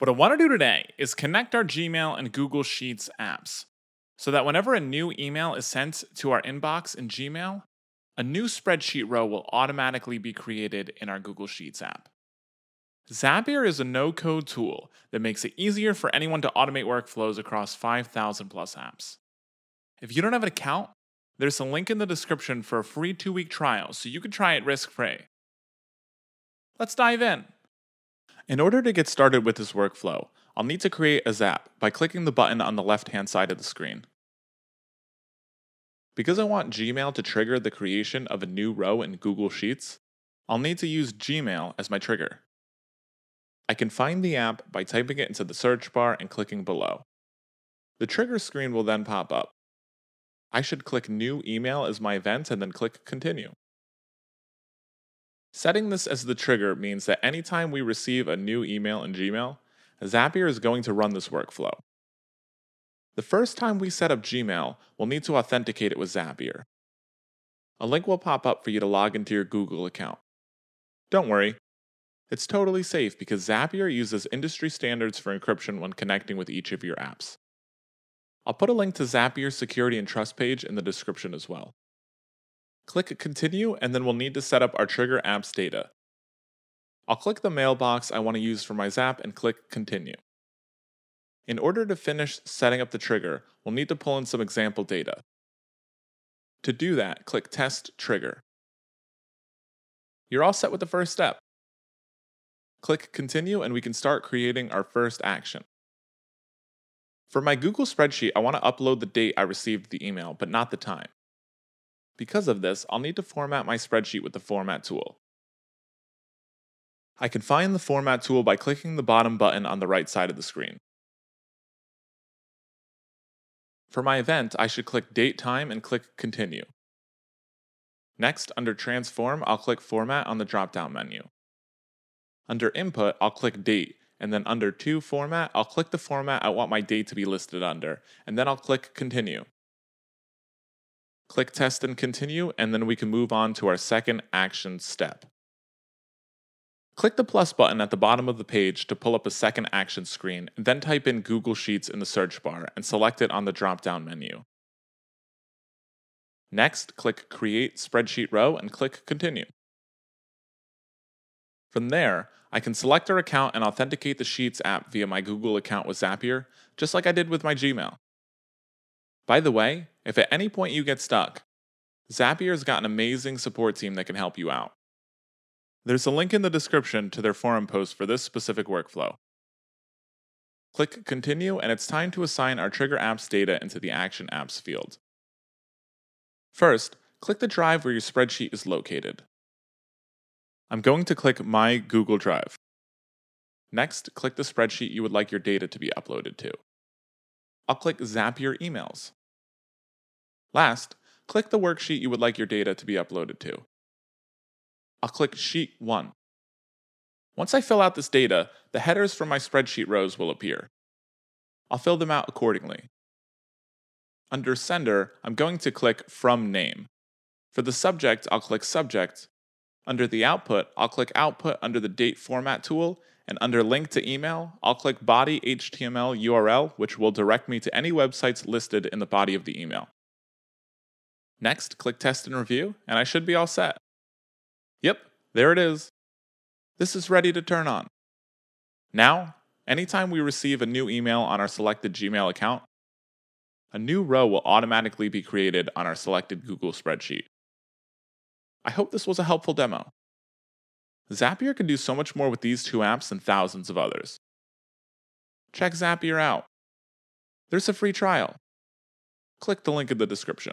What I want to do today is connect our Gmail and Google Sheets apps so that whenever a new email is sent to our inbox in Gmail, a new spreadsheet row will automatically be created in our Google Sheets app. Zapier is a no code tool that makes it easier for anyone to automate workflows across 5,000 plus apps. If you don't have an account, there's a link in the description for a free two week trial so you can try it risk free. Let's dive in. In order to get started with this workflow, I'll need to create a zap by clicking the button on the left hand side of the screen. Because I want Gmail to trigger the creation of a new row in Google Sheets, I'll need to use Gmail as my trigger. I can find the app by typing it into the search bar and clicking below. The trigger screen will then pop up. I should click New Email as my event and then click Continue. Setting this as the trigger means that anytime we receive a new email in Gmail, Zapier is going to run this workflow. The first time we set up Gmail, we'll need to authenticate it with Zapier. A link will pop up for you to log into your Google account. Don't worry, it's totally safe because Zapier uses industry standards for encryption when connecting with each of your apps. I'll put a link to Zapier's security and trust page in the description as well. Click Continue, and then we'll need to set up our Trigger Apps data. I'll click the mailbox I want to use for my Zap and click Continue. In order to finish setting up the trigger, we'll need to pull in some example data. To do that, click Test Trigger. You're all set with the first step. Click Continue and we can start creating our first action. For my Google spreadsheet, I want to upload the date I received the email, but not the time. Because of this, I'll need to format my spreadsheet with the Format tool. I can find the Format tool by clicking the bottom button on the right side of the screen. For my event, I should click Date Time and click Continue. Next, under Transform, I'll click Format on the drop-down menu. Under Input, I'll click Date, and then under To Format, I'll click the format I want my date to be listed under, and then I'll click Continue. Click test and continue, and then we can move on to our second action step. Click the plus button at the bottom of the page to pull up a second action screen, then type in Google Sheets in the search bar and select it on the drop down menu. Next, click Create Spreadsheet Row and click Continue. From there, I can select our account and authenticate the Sheets app via my Google account with Zapier, just like I did with my Gmail. By the way, if at any point you get stuck, Zapier's got an amazing support team that can help you out. There's a link in the description to their forum post for this specific workflow. Click Continue, and it's time to assign our Trigger Apps data into the Action Apps field. First, click the drive where your spreadsheet is located. I'm going to click My Google Drive. Next, click the spreadsheet you would like your data to be uploaded to. I'll click Zapier Emails. Last, click the worksheet you would like your data to be uploaded to. I'll click Sheet 1. Once I fill out this data, the headers from my spreadsheet rows will appear. I'll fill them out accordingly. Under Sender, I'm going to click From Name. For the subject, I'll click Subject. Under the output, I'll click Output under the Date Format tool, and under Link to Email, I'll click Body HTML URL, which will direct me to any websites listed in the body of the email. Next, click Test and Review, and I should be all set. Yep, there it is. This is ready to turn on. Now, anytime we receive a new email on our selected Gmail account, a new row will automatically be created on our selected Google spreadsheet. I hope this was a helpful demo. Zapier can do so much more with these two apps than thousands of others. Check Zapier out. There's a free trial. Click the link in the description.